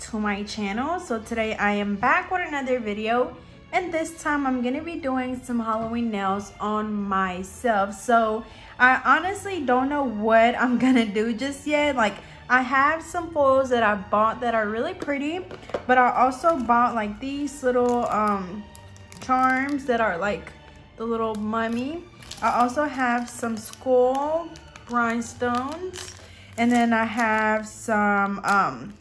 to my channel. So today i am back with another video. And this time i'm gonna be doing some halloween nails on myself. So i honestly don't know what i'm gonna do just yet. Like i have some foils that i bought that are really pretty but i also bought like these little um charms that are like the little mummy. I also have some skull rhinestones and then I have some, um,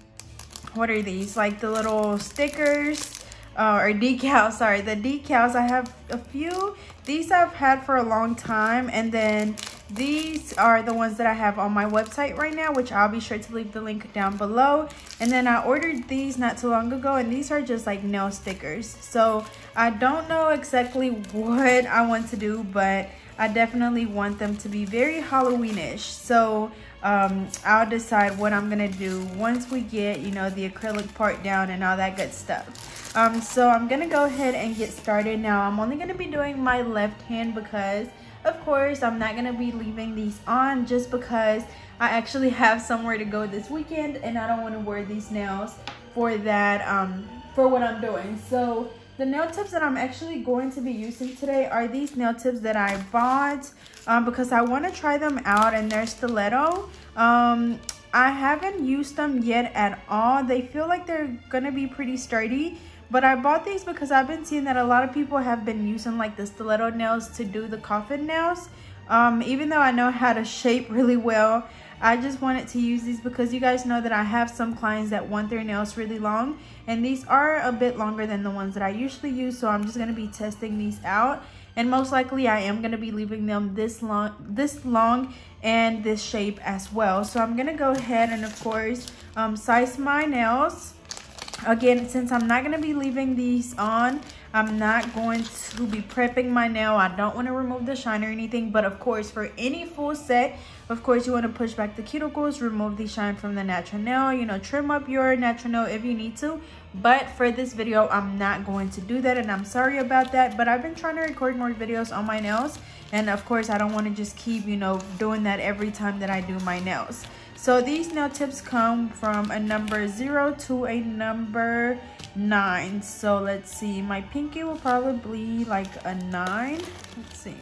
what are these? Like the little stickers uh, or decals, sorry, the decals. I have a few. These I've had for a long time. And then these are the ones that I have on my website right now, which I'll be sure to leave the link down below. And then I ordered these not too long ago, and these are just like nail stickers. So I don't know exactly what I want to do, but I definitely want them to be very Halloweenish. So um, I'll decide what I'm gonna do once we get you know the acrylic part down and all that good stuff. Um, so I'm gonna go ahead and get started. Now I'm only gonna be doing my left hand because of course I'm not gonna be leaving these on just because I actually have somewhere to go this weekend and I don't want to wear these nails for that um, for what I'm doing. So the nail tips that I'm actually going to be using today are these nail tips that I bought um, because I want to try them out and they're stiletto. Um, I haven't used them yet at all. They feel like they're going to be pretty sturdy. But I bought these because I've been seeing that a lot of people have been using like the stiletto nails to do the coffin nails. Um, even though I know how to shape really well, I just wanted to use these because you guys know that I have some clients that want their nails really long and these are a bit longer than the ones that I usually use so I'm just going to be testing these out and most likely I am going to be leaving them this long this long and this shape as well so I'm going to go ahead and of course um, size my nails again since I'm not going to be leaving these on I'm not going to be prepping my nail. I don't want to remove the shine or anything. But of course, for any full set, of course, you want to push back the cuticles, remove the shine from the natural nail, you know, trim up your natural nail if you need to. But for this video, I'm not going to do that. And I'm sorry about that. But I've been trying to record more videos on my nails. And of course, I don't want to just keep, you know, doing that every time that I do my nails. So these nail tips come from a number 0 to a number 9. So let's see. My pinky will probably like a 9. Let's see.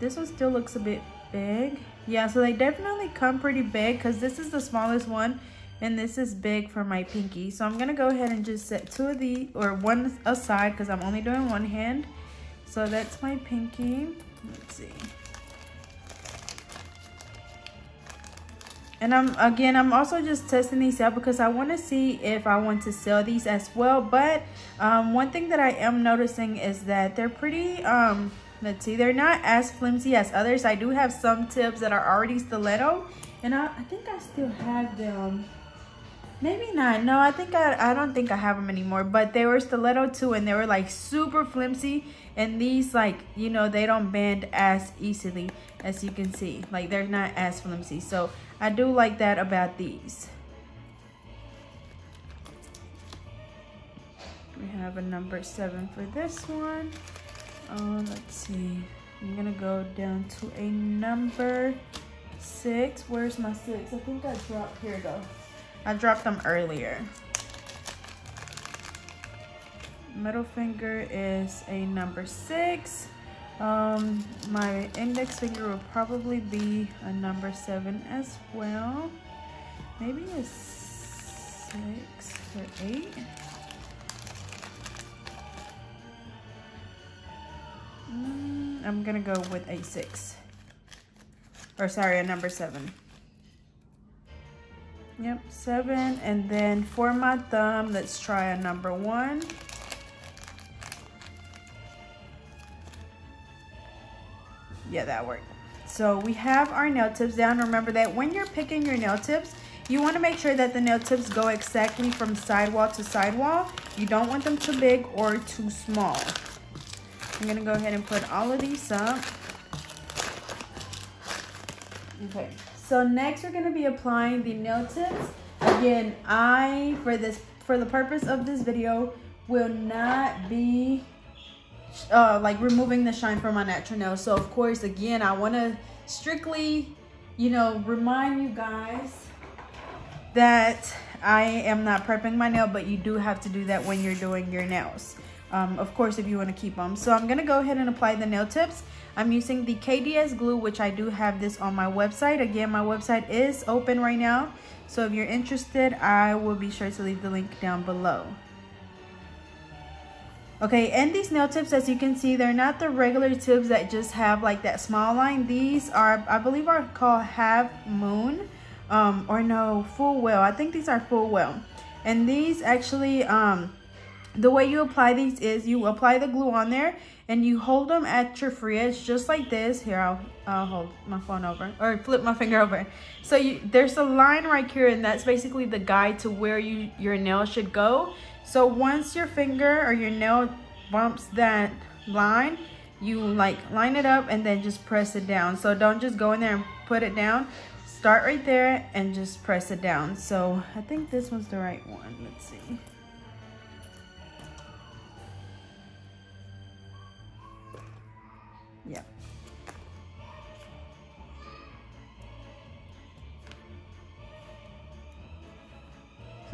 This one still looks a bit big. Yeah, so they definitely come pretty big because this is the smallest one and this is big for my pinky. So I'm to go ahead and just set two of the, or one aside because I'm only doing one hand. So that's my pinky. Let's see. And I'm again, I'm also just testing these out because I want to see if I want to sell these as well. But um, one thing that I am noticing is that they're pretty, um, let's see, they're not as flimsy as others. I do have some tips that are already stiletto. And I, I think I still have them. Maybe not. No, I think I, I don't think I have them anymore. But they were stiletto too and they were like super flimsy. And these like, you know, they don't bend as easily as you can see. Like they're not as flimsy. So I do like that about these. We have a number seven for this one. Uh, let's see. I'm gonna go down to a number six. Where's my six? I think I dropped, here go. I dropped them earlier. Middle finger is a number six. Um, my index finger will probably be a number seven as well. Maybe a six or eight. Mm, I'm gonna go with a six. Or sorry, a number seven. Yep, seven. And then for my thumb, let's try a number one. yeah, that worked. So we have our nail tips down. Remember that when you're picking your nail tips, you want to make sure that the nail tips go exactly from sidewall to sidewall. You don't want them too big or too small. I'm to go ahead and put all of these up. Okay, so next we're to be applying the nail tips. Again, I, for this, for the purpose of this video, will not be uh, like removing the shine from my natural nails. So of course, again, I want to strictly, you know, remind you guys that I am not prepping my nail, but you do have to do that when you're doing your nails. Um, of course, if you want to keep them. So I'm to go ahead and apply the nail tips. I'm using the KDS glue, which I do have this on my website. Again, my website is open right now. So if you're interested, I will be sure to leave the link down below. Okay, and these nail tips, as you can see, they're not the regular tips that just have like that small line. These are, I believe are called half moon um, or no, full well. I think these are full well. And these actually, um, the way you apply these is you apply the glue on there and you hold them at your fridge just like this. Here, I'll, I'll hold my phone over or flip my finger over. So you, there's a line right here and that's basically the guide to where you your nail should go. So once your finger or your nail bumps that line, you like line it up and then just press it down. So don't just go in there and put it down. Start right there and just press it down. So I think this one's the right one. Let's see.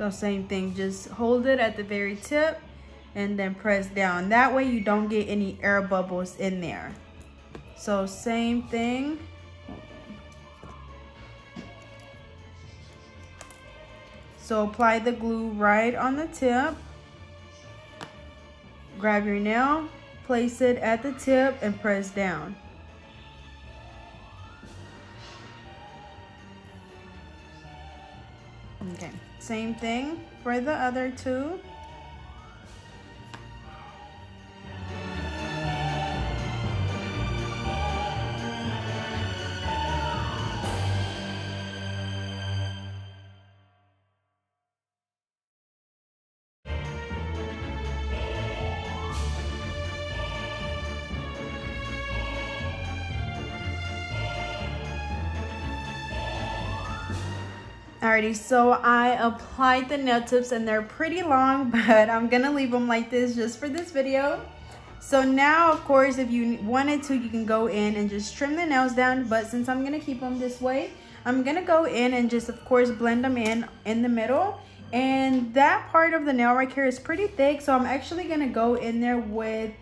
So same thing, just hold it at the very tip and then press down. That way you don't get any air bubbles in there. So same thing. So apply the glue right on the tip. Grab your nail, place it at the tip and press down. Okay, same thing for the other two. Alrighty, so I applied the nail tips and they're pretty long, but I'm gonna leave them like this just for this video. So now, of course, if you wanted to, you can go in and just trim the nails down. But since I'm gonna keep them this way, I'm gonna go in and just, of course, blend them in in the middle. And that part of the nail right here is pretty thick. So I'm actually gonna go in there with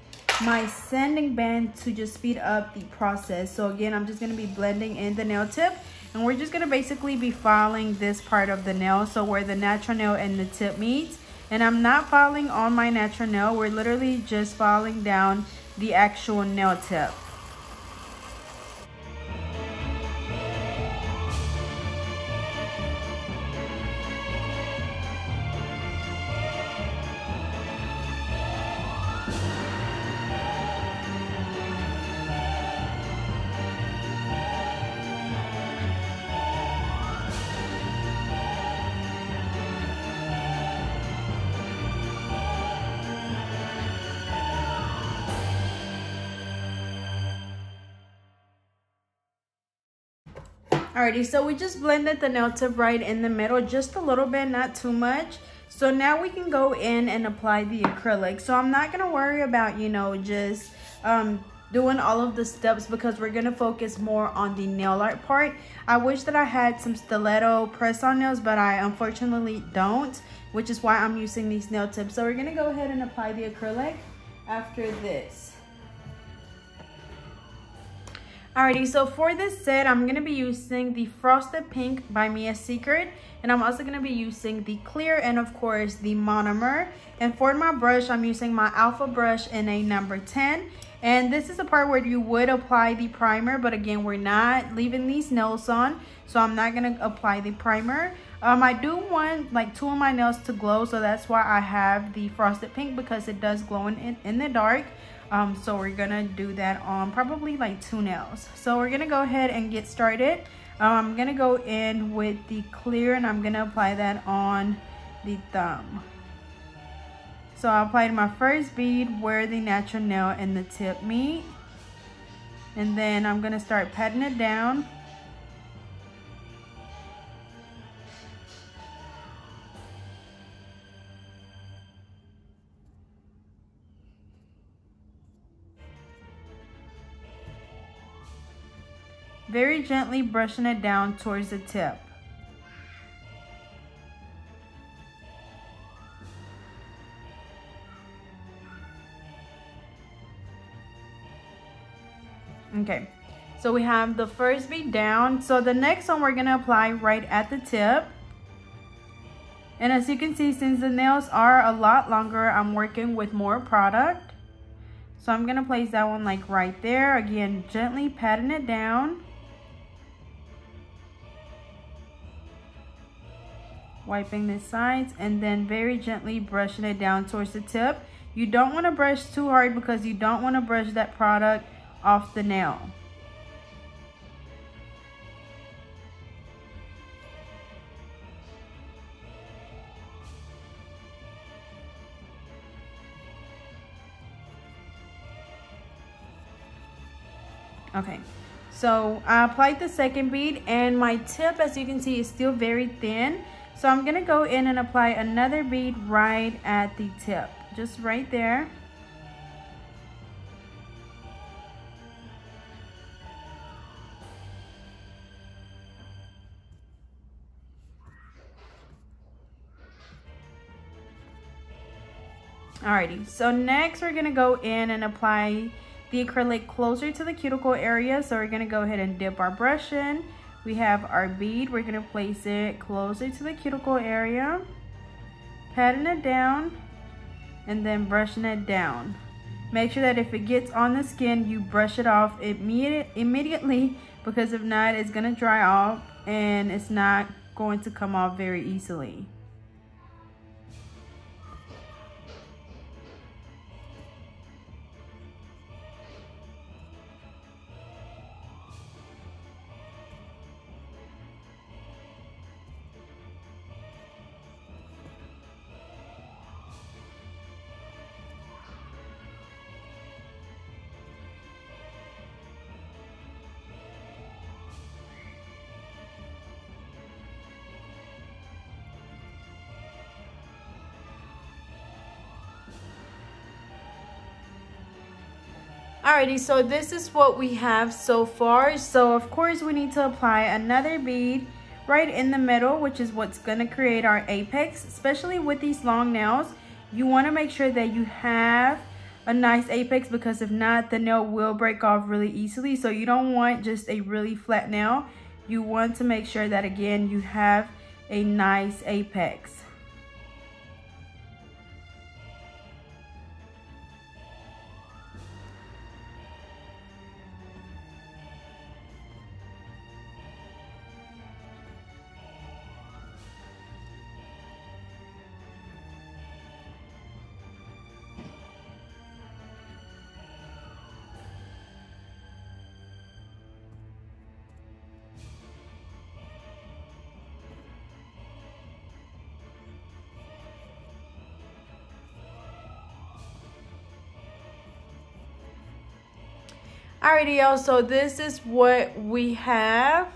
my sanding band to just speed up the process. So again, I'm just gonna be blending in the nail tip and we're just gonna basically be filing this part of the nail. So where the natural nail and the tip meets. And I'm not filing on my natural nail. We're literally just filing down the actual nail tip. Alrighty, so we just blended the nail tip right in the middle, just a little bit, not too much. So now we can go in and apply the acrylic. So I'm not gonna worry about, you know, just um, doing all of the steps because we're gonna focus more on the nail art part. I wish that I had some stiletto press-on nails, but I unfortunately don't, which is why I'm using these nail tips. So we're gonna go ahead and apply the acrylic after this. Alrighty, so for this set, I'm going to be using the Frosted Pink by Mia Secret. And I'm also going to be using the clear and of course the monomer. And for my brush, I'm using my Alpha brush in a number 10. And this is the part where you would apply the primer. But again, we're not leaving these nails on. So I'm not going to apply the primer. Um, I do want like two of my nails to glow. So that's why I have the Frosted Pink because it does glow in, in the dark. Um, so we're gonna do that on probably like two nails. So we're gonna go ahead and get started. Um, I'm gonna go in with the clear and I'm gonna apply that on the thumb. So I applied my first bead where the natural nail and the tip meet. And then I'm gonna start patting it down very gently brushing it down towards the tip. Okay, so we have the first bead down. So the next one we're gonna apply right at the tip. And as you can see, since the nails are a lot longer, I'm working with more product. So I'm gonna place that one like right there. Again, gently patting it down. Wiping the sides and then very gently brushing it down towards the tip. You don't wanna brush too hard because you don't wanna brush that product off the nail. Okay, so I applied the second bead and my tip, as you can see, is still very thin. So I'm gonna go in and apply another bead right at the tip, just right there. Alrighty, so next we're gonna go in and apply the acrylic closer to the cuticle area. So we're gonna go ahead and dip our brush in. We have our bead, we're gonna place it closer to the cuticle area, patting it down, and then brushing it down. Make sure that if it gets on the skin, you brush it off immediate, immediately because if not, it's gonna dry off and it's not going to come off very easily. Alrighty, so this is what we have so far. So of course we need to apply another bead right in the middle, which is what's gonna create our apex, especially with these long nails. You wanna make sure that you have a nice apex because if not, the nail will break off really easily. So you don't want just a really flat nail. You want to make sure that again, you have a nice apex. Alrighty, y'all. So this is what we have.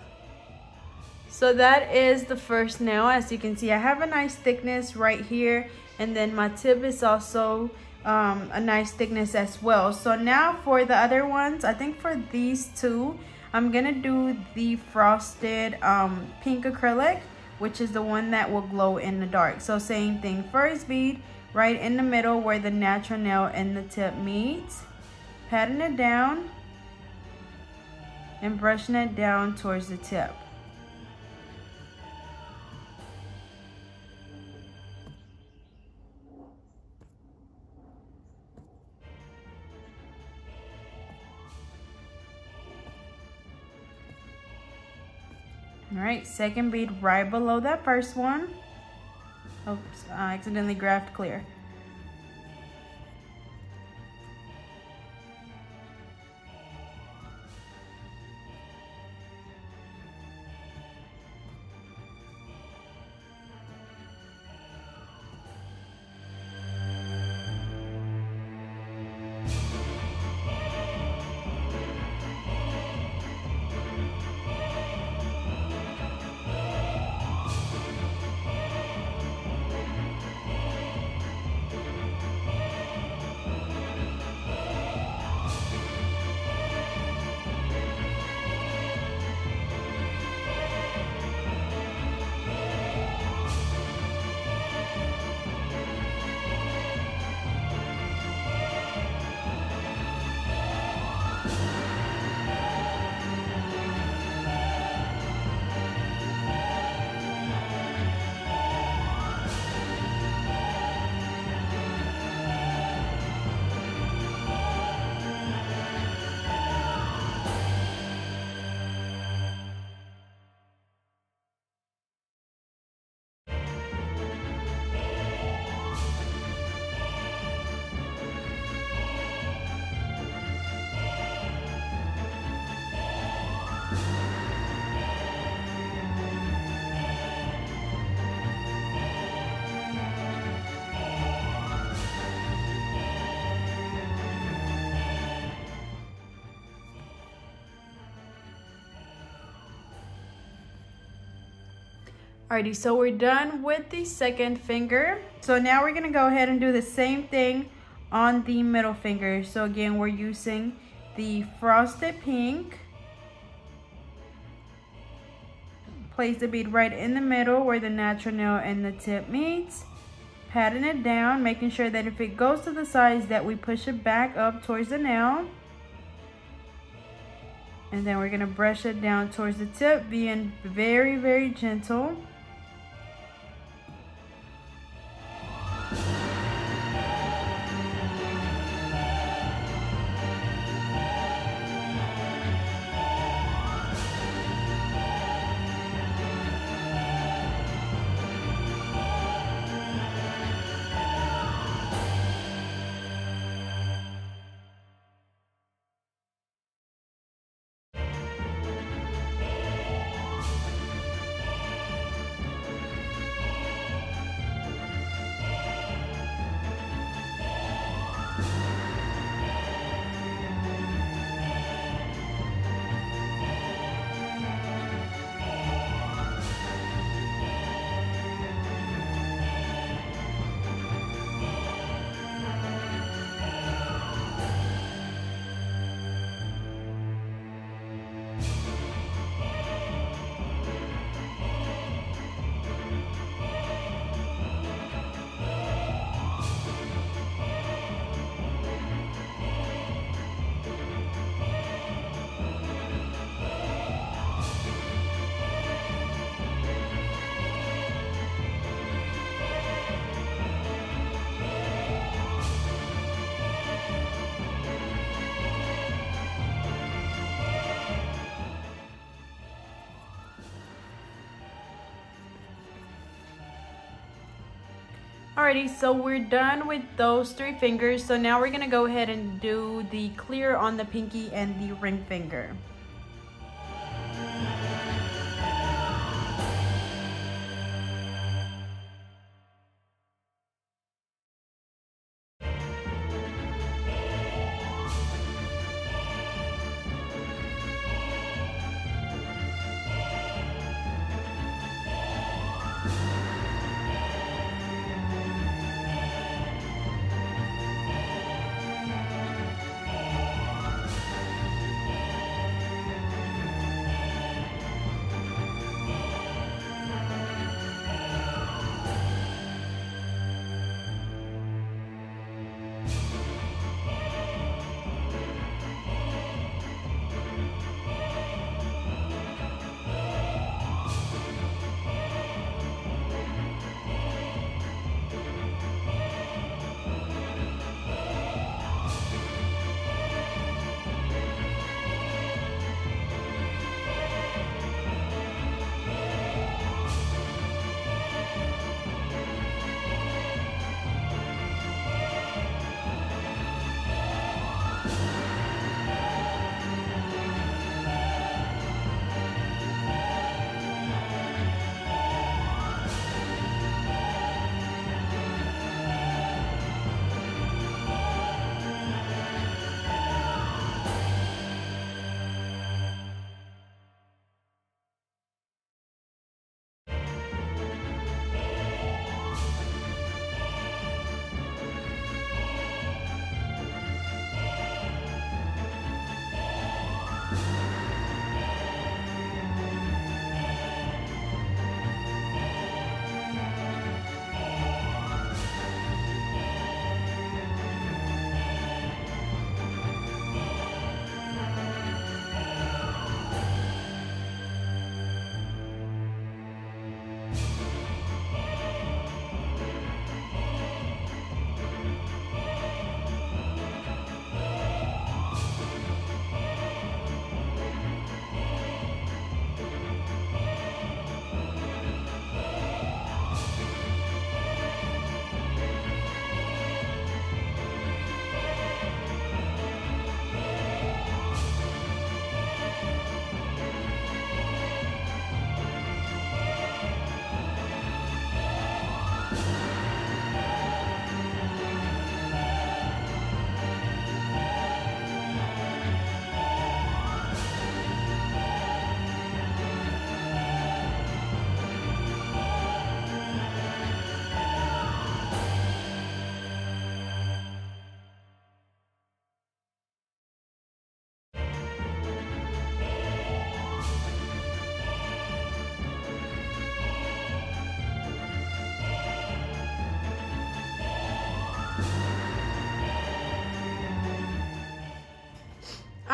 So that is the first nail. As you can see, I have a nice thickness right here. And then my tip is also um, a nice thickness as well. So now for the other ones, I think for these two, I'm to do the frosted um, pink acrylic, which is the one that will glow in the dark. So same thing, first bead right in the middle where the natural nail and the tip meets. Patting it down and brushing it down towards the tip. All right, second bead right below that first one. Oops, I accidentally graphed clear. Alrighty, so we're done with the second finger. So now we're gonna go ahead and do the same thing on the middle finger. So again, we're using the frosted pink. Place the bead right in the middle where the natural nail and the tip meets. Patting it down, making sure that if it goes to the sides that we push it back up towards the nail. And then we're gonna brush it down towards the tip, being very, very gentle. Alrighty, so we're done with those three fingers. So now we're gonna go ahead and do the clear on the pinky and the ring finger.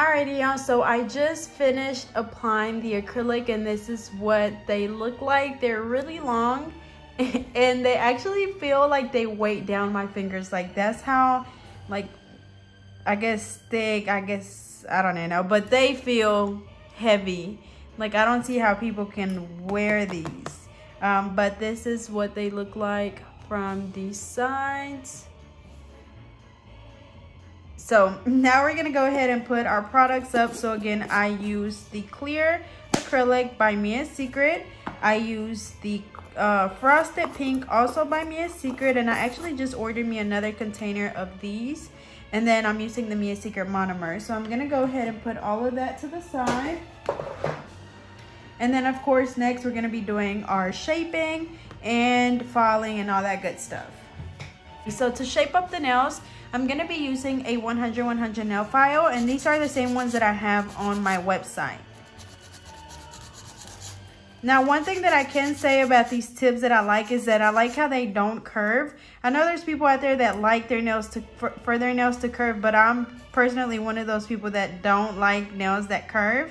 Alrighty y'all, so I just finished applying the acrylic and this is what they look like. They're really long and they actually feel like they weight down my fingers. Like that's how, like, I guess thick, I guess, I don't know, but they feel heavy. Like I don't see how people can wear these. Um, but this is what they look like from the sides. So now we're gonna go ahead and put our products up. So again, I use the clear acrylic by Mia Secret. I use the uh, frosted pink also by Mia Secret and I actually just ordered me another container of these and then I'm using the Mia Secret monomer. So I'm gonna go ahead and put all of that to the side. And then of course, next we're gonna be doing our shaping and filing and all that good stuff. So to shape up the nails, I'm going to be using a 100-100 nail file and these are the same ones that I have on my website. Now, one thing that I can say about these tips that I like is that I like how they don't curve. I know there's people out there that like their nails to for, for their nails to curve, but I'm personally one of those people that don't like nails that curve.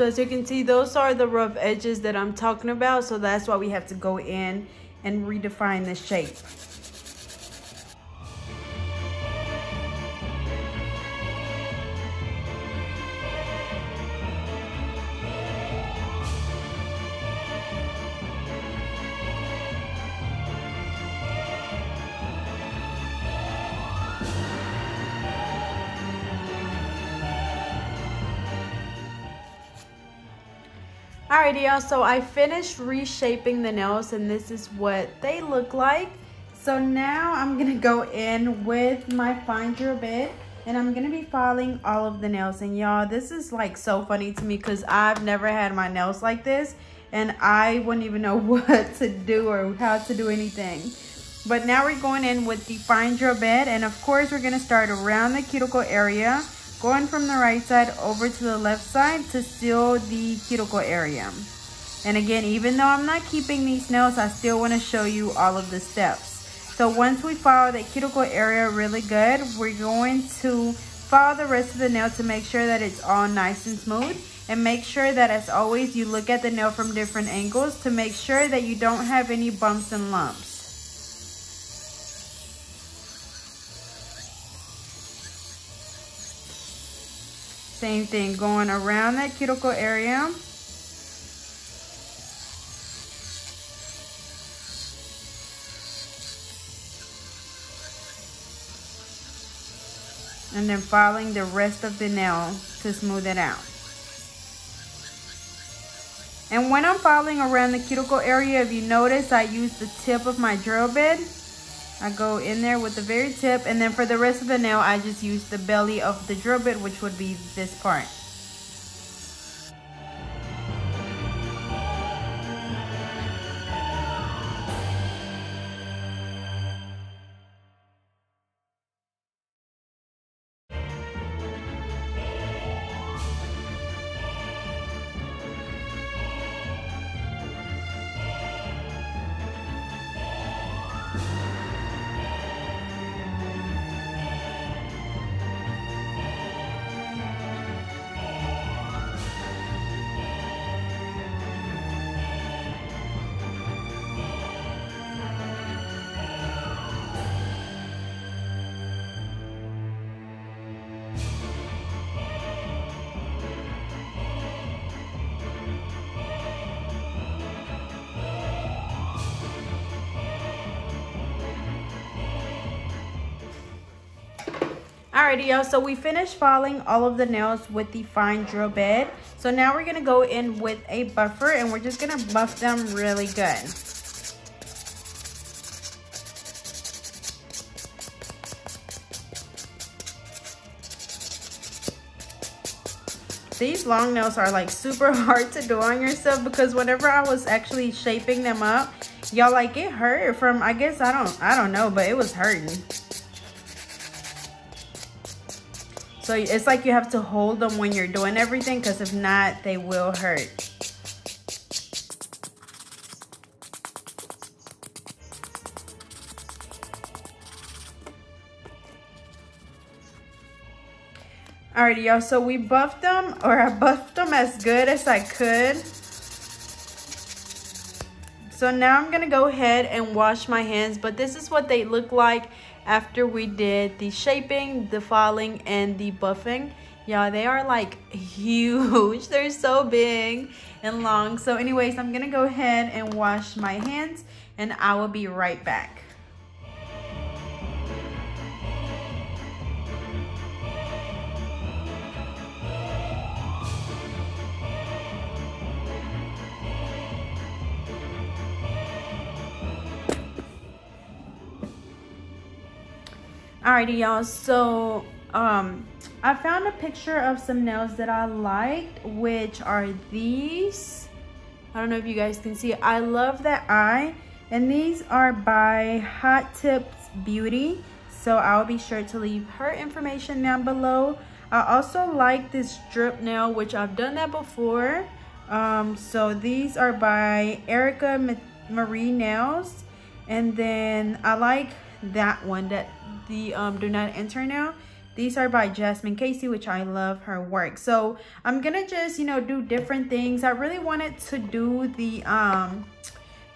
So as you can see, those are the rough edges that I'm talking about. So that's why we have to go in and redefine the shape. Y'all, so I finished reshaping the nails and this is what they look like. So now I'm gonna go in with my fine drill bit and I'm gonna be filing all of the nails. And y'all, this is like so funny to me because I've never had my nails like this and I wouldn't even know what to do or how to do anything. But now we're going in with the fine drill bit and of course we're gonna start around the cuticle area going from the right side over to the left side to seal the cuticle area. And again, even though I'm not keeping these nails, I still want to show you all of the steps. So once we file the cuticle area really good, we're going to file the rest of the nail to make sure that it's all nice and smooth. And make sure that as always, you look at the nail from different angles to make sure that you don't have any bumps and lumps. Same thing, going around that cuticle area. And then following the rest of the nail to smooth it out. And when I'm following around the cuticle area, if you notice, I use the tip of my drill bit I go in there with the very tip and then for the rest of the nail I just use the belly of the drill bit which would be this part. Alrighty, y'all. So we finished filing all of the nails with the fine drill bit. So now we're going to go in with a buffer and we're just going to buff them really good. these long nails are like super hard to do on yourself because whenever I was actually shaping them up, y'all like it hurt from, I guess, I don't, I don't know, but it was hurting. So it's like you have to hold them when you're doing everything because if not, they will hurt. Alrighty, y'all. So we buffed them, or I buffed them as good as I could. So now I'm to go ahead and wash my hands. But this is what they look like after we did the shaping, the filing, and the buffing. Yeah, they are like huge. They're so big and long. So anyways, I'm going to go ahead and wash my hands. And I will be right back. Alrighty, y'all. So, um, I found a picture of some nails that I liked, which are these. I don't know if you guys can see. I love that eye. And these are by Hot Tips Beauty. So I'll be sure to leave her information down below. I also like this drip nail, which I've done that before. Um, so these are by Erica Marie Nails. And then I like that one that the um, do not enter now these are by Jasmine Casey, which I love her work. So I'm gonna just, you know, do different things. I really wanted to do the, um,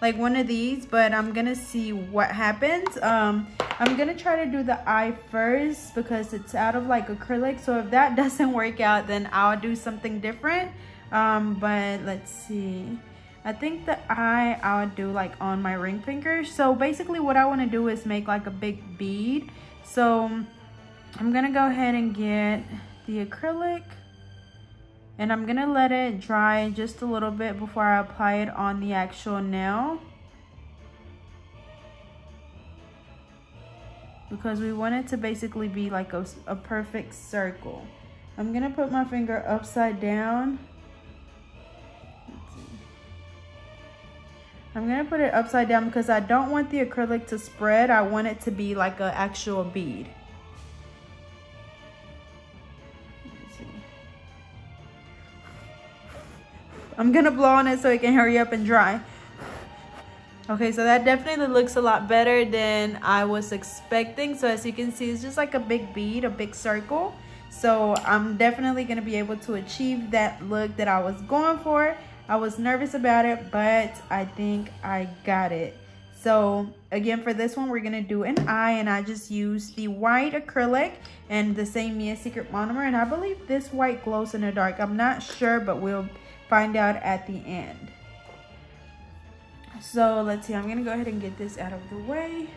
like one of these, but I'm gonna see what happens. Um, I'm gonna try to do the eye first because it's out of like acrylic. So if that doesn't work out, then I'll do something different. Um, but let's see. I think the eye I'll do like on my ring finger. So basically what I want to do is make like a big bead. So I'm going to go ahead and get the acrylic and I'm going to let it dry just a little bit before I apply it on the actual nail. Because we want it to basically be like a, a perfect circle. I'm going to put my finger upside down I'm gonna put it upside down because I don't want the acrylic to spread. I want it to be like an actual bead. I'm gonna blow on it so it can hurry up and dry. Okay, so that definitely looks a lot better than I was expecting. So as you can see, it's just like a big bead, a big circle. So I'm definitely gonna be able to achieve that look that I was going for. I was nervous about it, but I think I got it. So again, for this one, we're gonna do an eye and I just used the white acrylic and the same Mia Secret monomer. And I believe this white glows in the dark. I'm not sure, but we'll find out at the end. So let's see, I'm gonna go ahead and get this out of the way.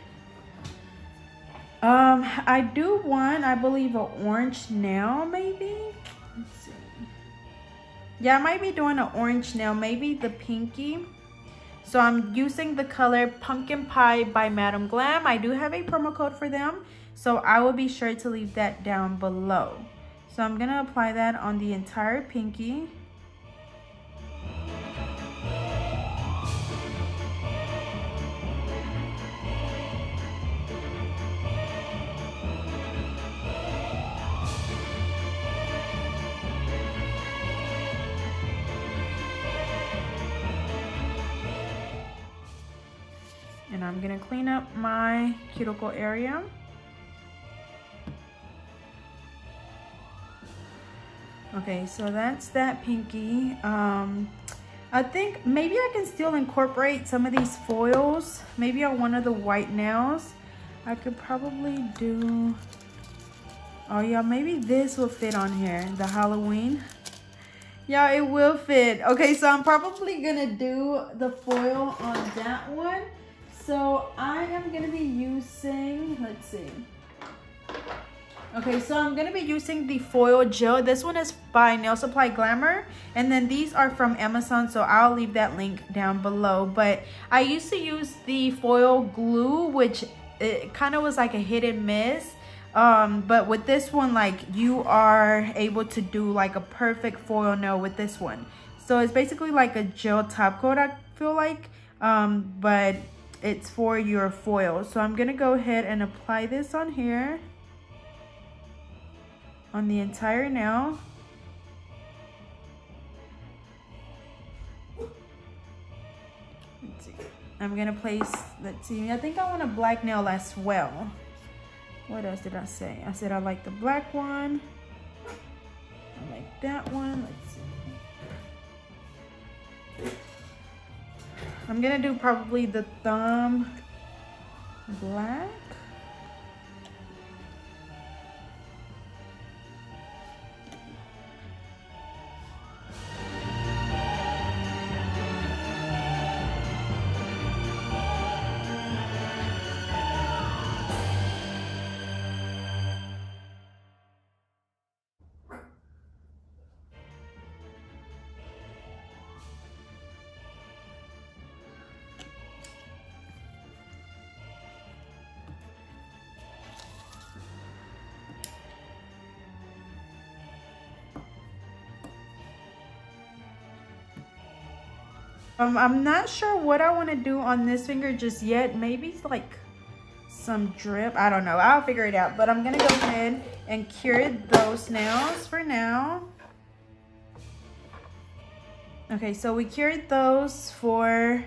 Um, I do want, I believe, an orange nail, maybe. Yeah, I might be doing an orange nail, maybe the pinky. So I'm using the color Pumpkin Pie by Madam Glam. I do have a promo code for them, so I will be sure to leave that down below. So I'm gonna apply that on the entire pinky. I'm gonna clean up my cuticle area. Okay, so that's that pinky. Um, I think maybe I can still incorporate some of these foils, maybe on one of the white nails. I could probably do, oh yeah, maybe this will fit on here, the Halloween. Yeah, it will fit. Okay, so I'm probably gonna do the foil on that one. So I am going to be using, let's see. Okay, so I'm going to be using the foil gel. This one is by Nail Supply Glamour. And then these are from Amazon, so I'll leave that link down below. But I used to use the foil glue, which it kind of was like a hit and miss. Um, but with this one, like you are able to do like a perfect foil nail with this one. So it's basically like a gel top coat, I feel like, um, but it's for your foil. So I'm gonna go ahead and apply this on here, on the entire nail. Let's see. I'm gonna place, let's see, I think I want a black nail as well. What else did I say? I said I like the black one. I like that one. Let's see. I'm gonna do probably the thumb black. Um, I'm not sure what I want to do on this finger just yet. Maybe like some drip. I don't know. I'll figure it out. But I'm going to go ahead and cure those nails for now. Okay, so we cured those for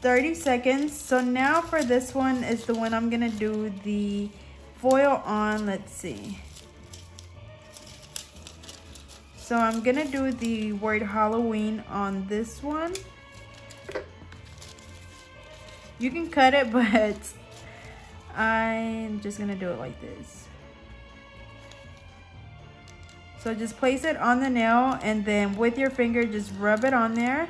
30 seconds. So now for this one is the one I'm going to do the foil on. Let's see. So I'm gonna do the word Halloween on this one. You can cut it, but I'm just gonna do it like this. So just place it on the nail and then with your finger, just rub it on there.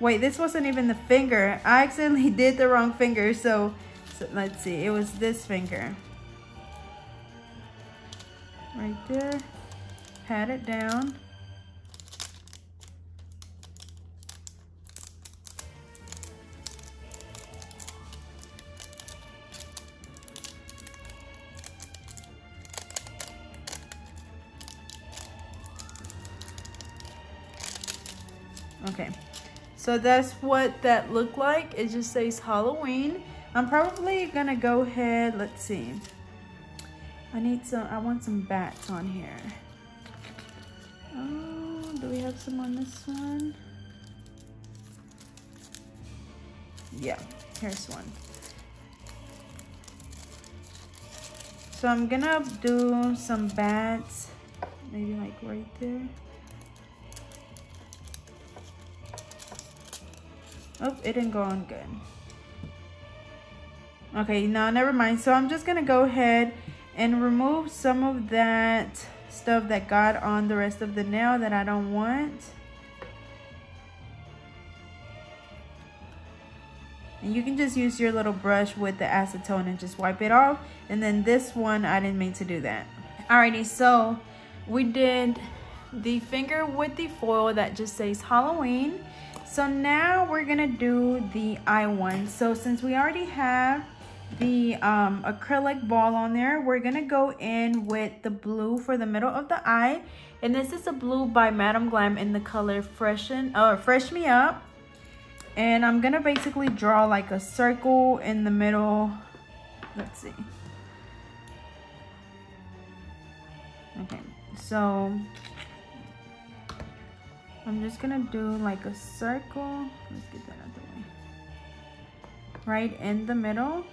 Wait, this wasn't even the finger. I accidentally did the wrong finger. So, so let's see, it was this finger right there. Pat it down. Okay, so that's what that looked like. It just says Halloween. I'm probably gonna go ahead, let's see. I need some, I want some bats on here. Oh, do we have some on this one? Yeah, here's one. So I'm gonna do some bats, maybe like right there. Oh, it didn't go on good. Okay, no, never mind. So I'm just gonna go ahead and remove some of that stuff that got on the rest of the nail that I don't want. And you can just use your little brush with the acetone and just wipe it off. And then this one, I didn't mean to do that. Alrighty, so we did the finger with the foil that just says Halloween. So now we're gonna do the eye one. So since we already have the um, acrylic ball on there. We're going to go in with the blue for the middle of the eye. And this is a blue by Madam Glam in the color Freshen or Fresh Me Up. And I'm going to basically draw like a circle in the middle. Let's see. Okay, so I'm just going to do like a circle. Let's get that out the way. Right in the middle.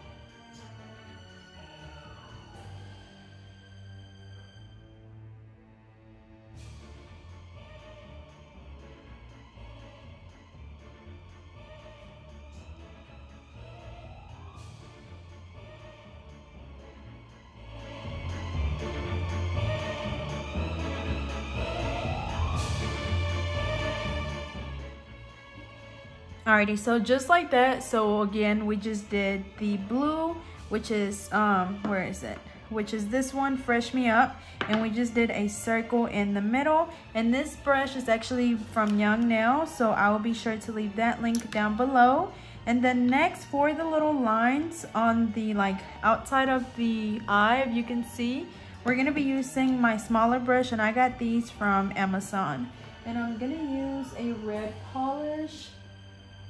Alrighty, so just like that, so again, we just did the blue, which is, um, where is it? Which is this one, Fresh Me Up. And we just did a circle in the middle. And this brush is actually from Young Nail, so I will be sure to leave that link down below. And then next for the little lines on the like outside of the eye, if you can see, we're gonna be using my smaller brush and I got these from Amazon. And I'm gonna use a red polish.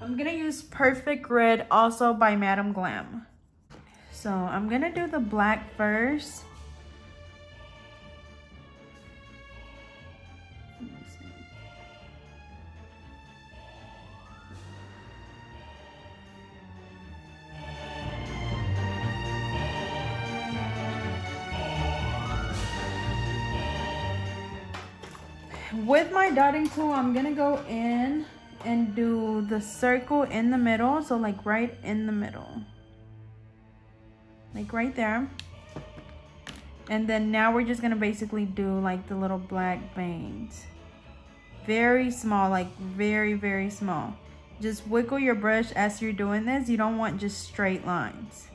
I'm gonna use Perfect Red also by Madam Glam. So I'm gonna do the black first. with my dotting tool, I'm gonna go in and do the circle in the middle. So like right in the middle. Like right there. And then now we're just gonna basically do like the little black veins. Very small, like very, very small. Just wiggle your brush as you're doing this. You don't want just straight lines.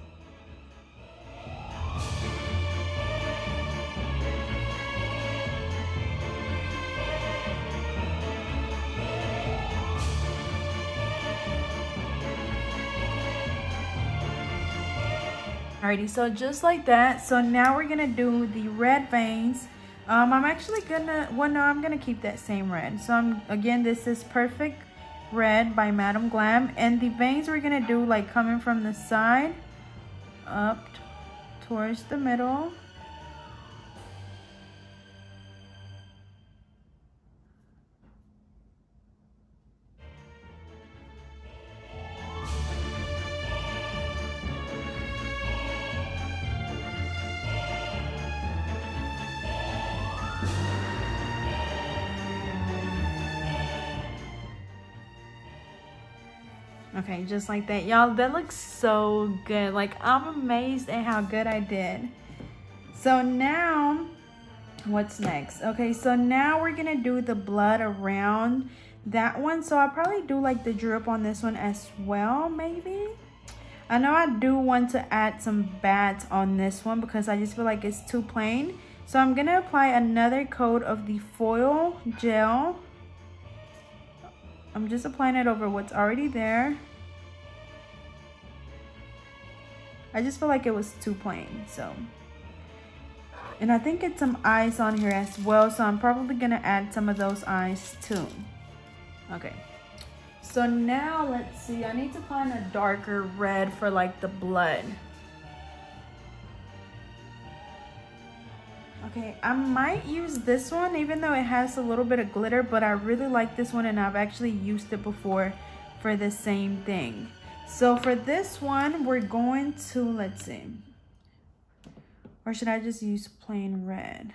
Alrighty, so just like that. So now we're gonna do the red veins. Um, I'm actually gonna, well no, I'm gonna keep that same red. So I'm, again, this is Perfect Red by Madam Glam. And the veins we're gonna do like coming from the side up towards the middle. Okay, just like that. Y'all, that looks so good. Like, I'm amazed at how good I did. So now, what's next? Okay, so now we're to do the blood around that one. So I'll probably do like the drip on this one as well, maybe. I know I do want to add some bats on this one because I just feel like it's too plain. So I'm to apply another coat of the foil gel. I'm just applying it over what's already there. I just feel like it was too plain, so. And I think it's some eyes on here as well, so I'm probably gonna add some of those eyes too. Okay. So now let's see, I need to find a darker red for like the blood. Okay, I might use this one even though it has a little bit of glitter, but I really like this one and I've actually used it before for the same thing. So for this one, we're going to, let's see. Or should I just use plain red?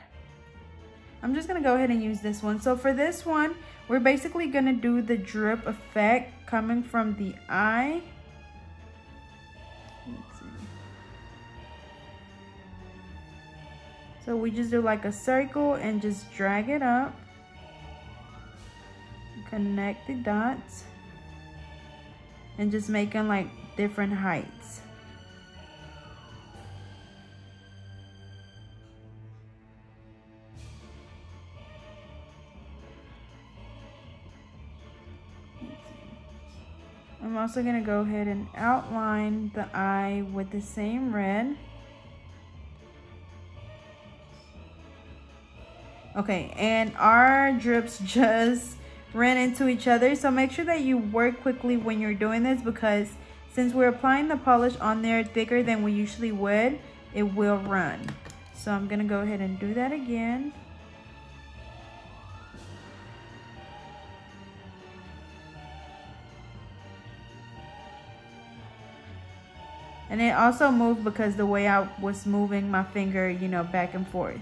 I'm just to go ahead and use this one. So for this one, we're basically to do the drip effect coming from the eye. So we just do like a circle and just drag it up. Connect the dots and just making like different heights. I'm also going to go ahead and outline the eye with the same red. Okay, and our drips just ran into each other. So make sure that you work quickly when you're doing this because since we're applying the polish on there thicker than we usually would, it will run. So I'm gonna go ahead and do that again. And it also moved because the way I was moving my finger, you know, back and forth.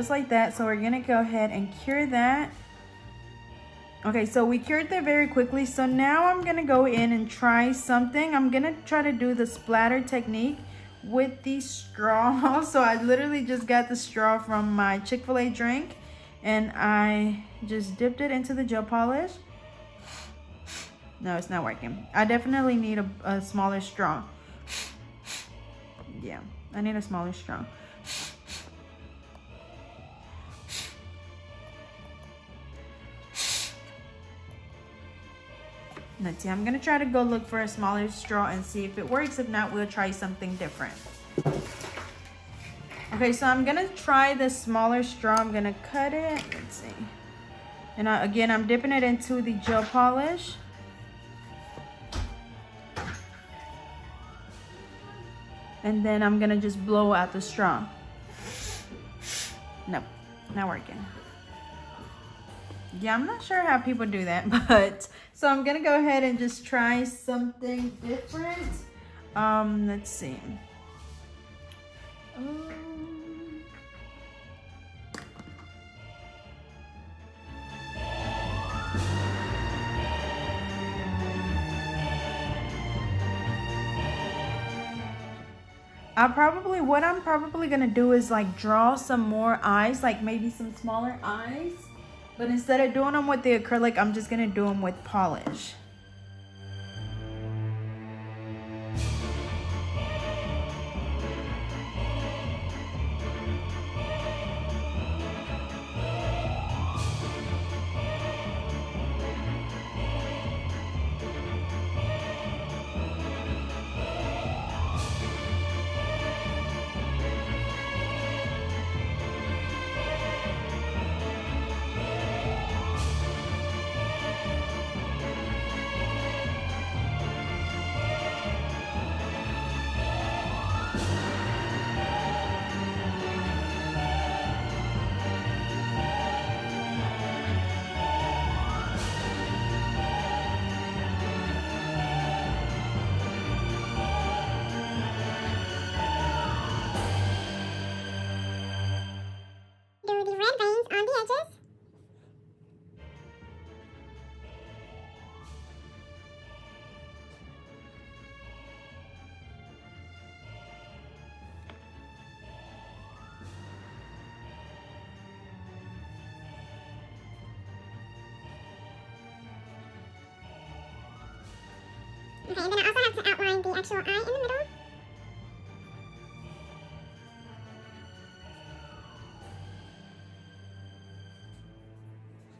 Just like that. So we're gonna go ahead and cure that. Okay, so we cured that very quickly. So now I'm gonna go in and try something. I'm gonna try to do the splatter technique with the straw. So I literally just got the straw from my Chick-fil-A drink and I just dipped it into the gel polish. No, it's not working. I definitely need a, a smaller straw. Yeah, I need a smaller straw. Let's see, I'm gonna try to go look for a smaller straw and see if it works. If not, we'll try something different. Okay, so I'm gonna try the smaller straw. I'm gonna cut it, let's see. And I, again, I'm dipping it into the gel polish. And then I'm gonna just blow out the straw. No, not working. Yeah, I'm not sure how people do that, but so I'm gonna go ahead and just try something different. Um, let's see. Um, I probably, what I'm probably gonna do is like draw some more eyes, like maybe some smaller eyes. But instead of doing them with the acrylic, I'm just going to do them with polish. To outline the actual eye in the middle.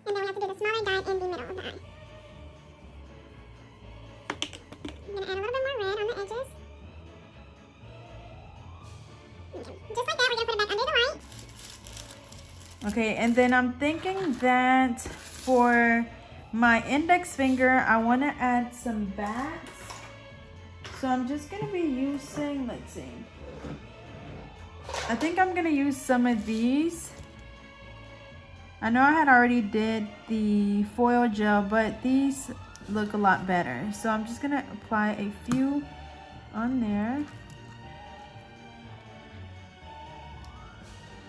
And then we have to do the smaller dot in the middle of the eye. I'm going to add a little bit more red on the edges. Just like that, we're going to put it back under the light. Okay, and then I'm thinking that for my index finger, I want to add some bats. So I'm just going to be using, let's see. I think I'm going to use some of these. I know I had already did the foil gel, but these look a lot better. So I'm just going to apply a few on there.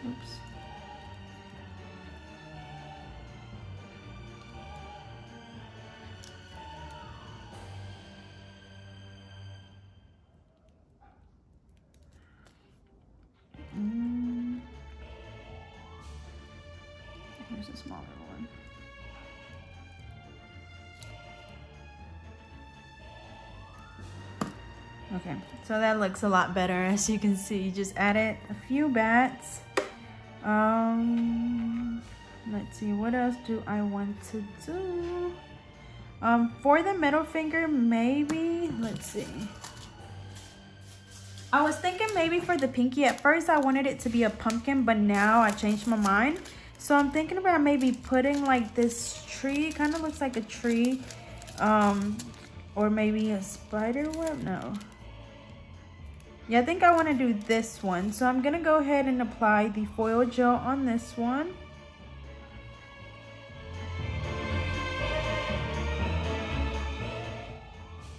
Oops. So that looks a lot better as you can see. Just added a few bats. Um, let's see, what else do I want to do? Um, for the middle finger, maybe, let's see. I was thinking maybe for the pinky, at first I wanted it to be a pumpkin, but now I changed my mind. So I'm thinking about maybe putting like this tree, kind of looks like a tree, um, or maybe a spider web, no. Yeah, I think I want to do this one. So I'm going to go ahead and apply the foil gel on this one.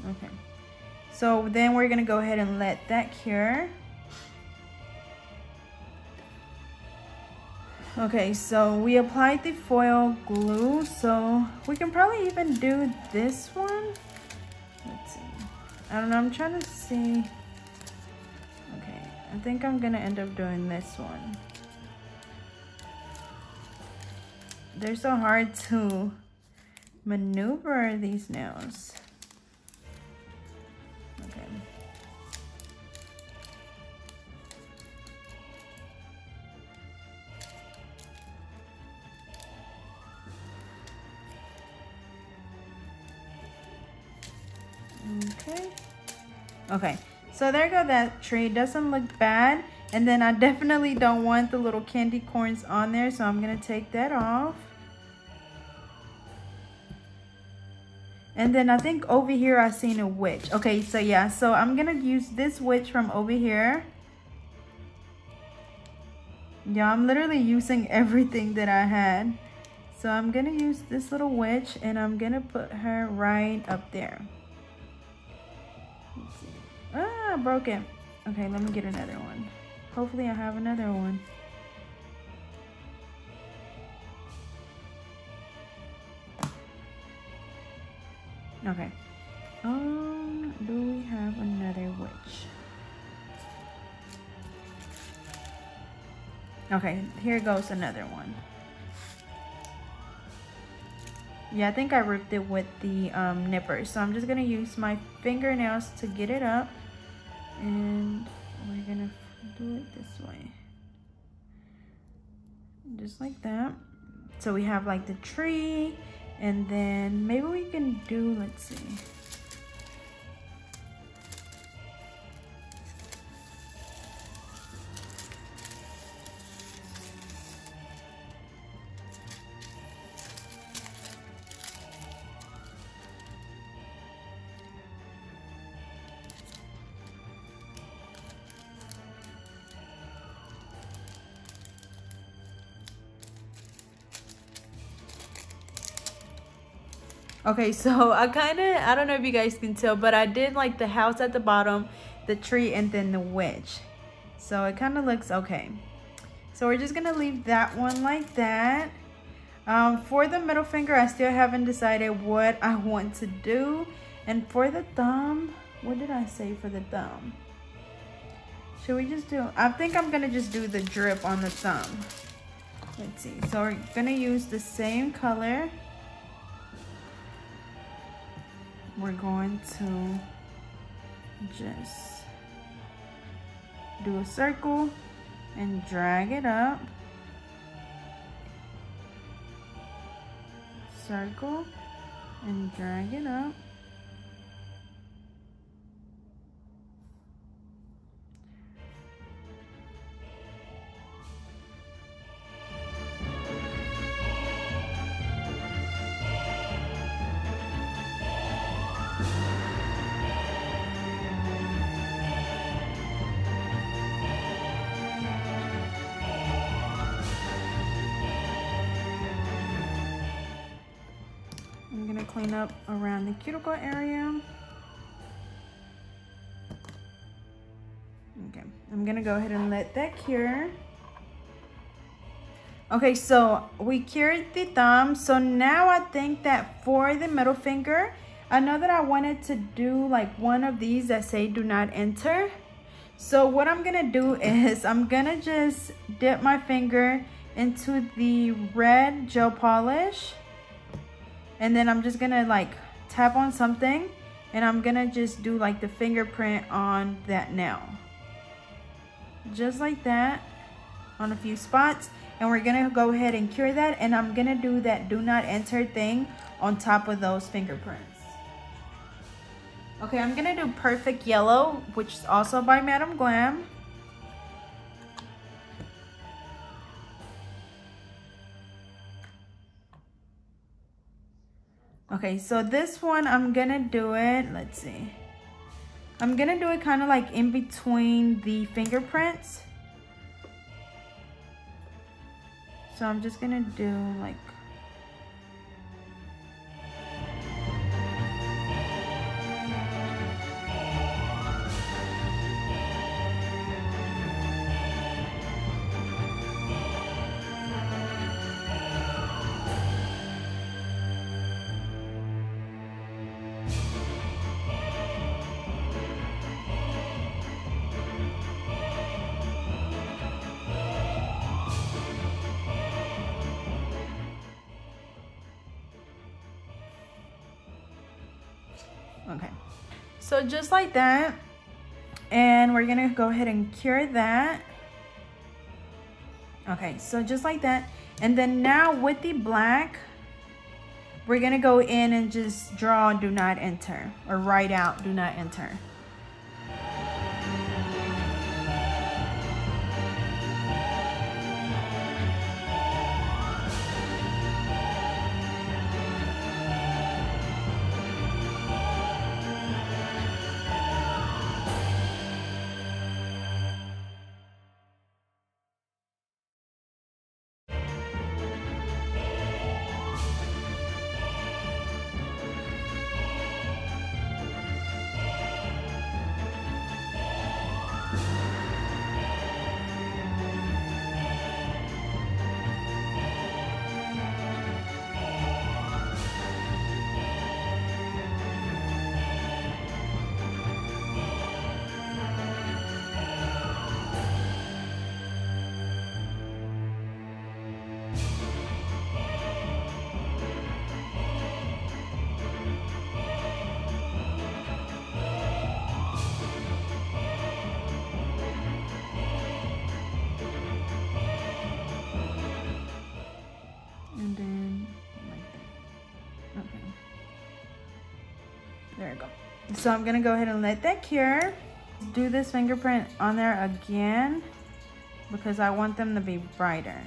Okay. So then we're going to go ahead and let that cure. Okay, so we applied the foil glue, so we can probably even do this one. Let's see. I don't know, I'm trying to see. I think I'm gonna end up doing this one. They're so hard to maneuver these nails. Okay. Okay. Okay. So there go that tree. Doesn't look bad. And then I definitely don't want the little candy corns on there. So I'm to take that off. And then I think over here I seen a witch. Okay, so yeah, so I'm gonna use this witch from over here. Yeah, I'm literally using everything that I had. So I'm gonna use this little witch and I'm gonna put her right up there. Ah, I broke. Okay, let me get another one. Hopefully I have another one. Okay. Um, do we have another witch? Okay, here goes another one. Yeah, I think I ripped it with the um, nipper. So I'm just going to use my fingernails to get it up. And we're to do it this way. Just like that. So we have like the tree and then maybe we can do, let's see. Okay, so I kind of, I don't know if you guys can tell, but I did like the house at the bottom, the tree, and then the witch. So it kind of looks okay. So we're just going to leave that one like that. Um, for the middle finger, I still haven't decided what I want to do. And for the thumb, what did I say for the thumb? Should we just do, I think I'm going to just do the drip on the thumb. Let's see. So we're going to use the same color we're going to just do a circle and drag it up. Circle and drag it up clean up around the cuticle area. Okay, I'm gonna go ahead and let that cure. Okay, so we cured the thumb. So now I think that for the middle finger, I know that I wanted to do like one of these that say do not enter. So what I'm gonna do is I'm gonna just dip my finger into the red gel polish and then I'm just gonna like tap on something and I'm gonna just do like the fingerprint on that nail. Just like that on a few spots. And we're gonna go ahead and cure that and I'm gonna do that do not enter thing on top of those fingerprints. Okay I'm gonna do perfect yellow which is also by Madam Glam Okay, so this one, I'm gonna do it, let's see. I'm gonna do it kind of like in between the fingerprints. So I'm just gonna do like So just like that. And we're gonna go ahead and cure that. Okay, so just like that. And then now with the black, we're gonna go in and just draw do not enter or write out do not enter. So I'm gonna go ahead and let that cure. Do this fingerprint on there again because I want them to be brighter.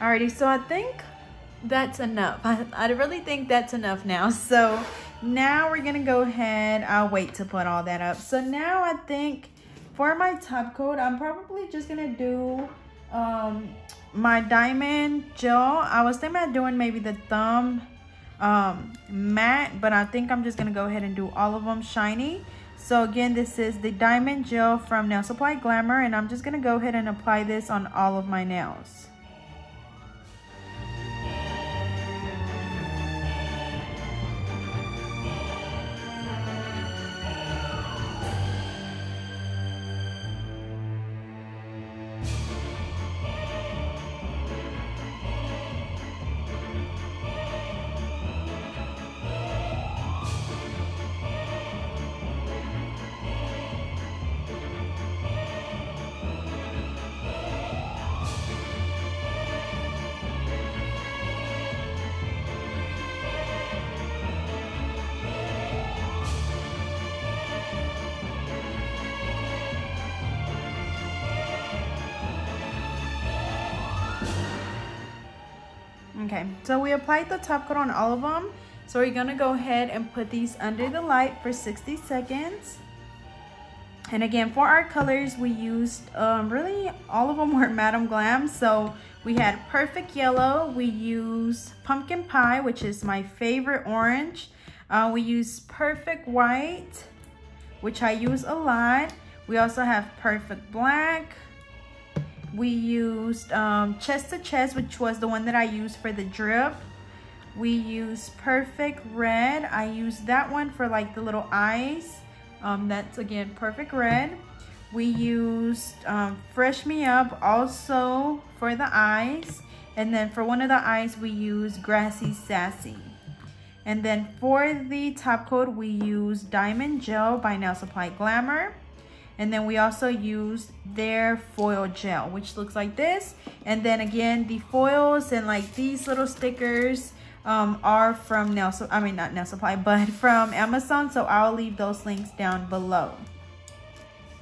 Alrighty, so I think that's enough. I, I really think that's enough now. So now we're gonna go ahead. I'll wait to put all that up. So now I think for my top coat, I'm probably just gonna do um, my diamond gel. I was thinking about doing maybe the thumb um, matte, but I think I'm just gonna go ahead and do all of them shiny. So again, this is the diamond gel from Nail Supply Glamour, and I'm just gonna go ahead and apply this on all of my nails. So we applied the top coat on all of them. So we're gonna go ahead and put these under the light for 60 seconds. And again, for our colors, we used, um, really, all of them were Madam Glam. So we had Perfect Yellow, we used Pumpkin Pie, which is my favorite orange. Uh, we used Perfect White, which I use a lot. We also have Perfect Black, we used um, Chest to Chest, which was the one that I used for the drip. We used Perfect Red. I used that one for like the little eyes. Um, that's again Perfect Red. We used um, Fresh Me Up also for the eyes. And then for one of the eyes, we used Grassy Sassy. And then for the top coat, we used Diamond Gel by Nail Supply Glamour. And then we also used their foil gel, which looks like this. And then again, the foils and like these little stickers um, are from Nail, I mean not Nail Supply, but from Amazon. So I'll leave those links down below.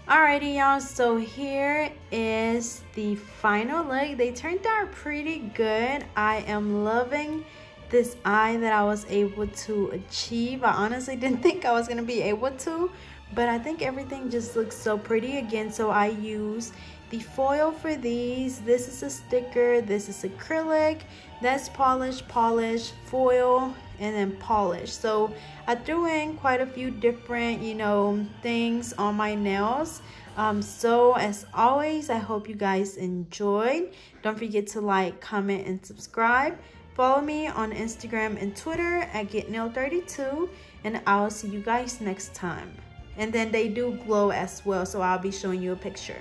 Alrighty y'all, so here is the final look. They turned out pretty good. I am loving this eye that I was able to achieve. I honestly didn't think I was gonna be able to, but I think everything just looks so pretty again. So I use the foil for these. This is a sticker. This is acrylic. That's polish polish foil and then polish. So I threw in quite a few different you know things on my nails. Um, so as always I hope you guys enjoyed. Don't forget to like comment and subscribe. Follow me on Instagram and Twitter at getnailed32 and I'll see you guys next time and then they do glow as well so I'll be showing you a picture